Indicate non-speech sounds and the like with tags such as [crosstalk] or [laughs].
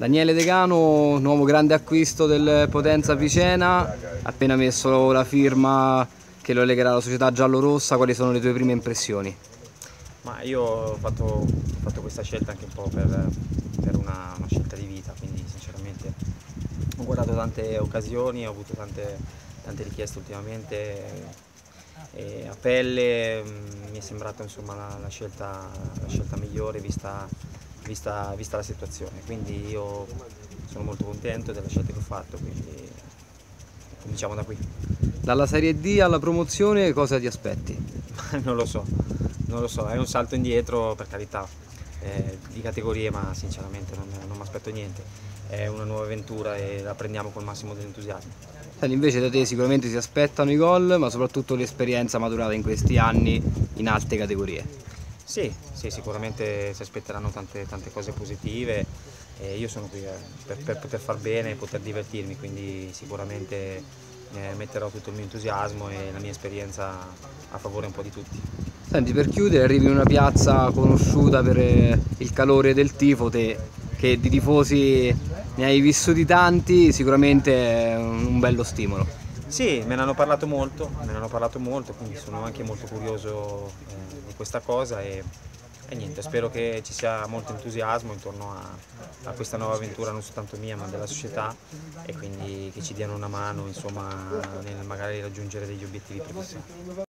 Daniele Degano, nuovo grande acquisto del Potenza Picena, appena messo la firma che lo legherà alla società giallorossa, quali sono le tue prime impressioni? Ma io ho fatto, ho fatto questa scelta anche un po' per, per una, una, scelta di vita, quindi sinceramente ho guardato tante occasioni, ho avuto tante, tante richieste ultimamente a pelle mm, mi è sembrata insomma, la, la, scelta, la scelta migliore vista vista, vista, la situazione. Quindi io sono molto contento della scelta che ho fatto, quindi cominciamo da qui. Dalla Serie D alla promozione cosa ti aspetti? [laughs] non lo so, non lo so, è un salto indietro per carità eh, di categorie ma sinceramente non, non mi aspetto niente. È una nuova avventura e la prendiamo col massimo dell'entusiasmo. Invece da te sicuramente si aspettano i gol, ma soprattutto l'esperienza maturata in questi anni in alte categorie. Sì, sì, sicuramente si aspetteranno tante, tante cose positive e io sono qui eh, per, per, poter far bene e poter divertirmi, quindi sicuramente eh, metterò tutto il mio entusiasmo e la mia esperienza a favore un po' di tutti. Senti, per chiudere arrivi in una piazza conosciuta per eh, il calore del tifo, te che di tifosi ne hai vissuti tanti, sicuramente è un bello stimolo. Sì, me ne hanno parlato molto, me ne hanno parlato molto, quindi sono anche molto curioso eh, di questa cosa e, e, niente, spero che ci sia molto entusiasmo intorno a, a, questa nuova avventura non soltanto mia ma della società e quindi che ci diano una mano insomma, nel magari raggiungere degli obiettivi professionali.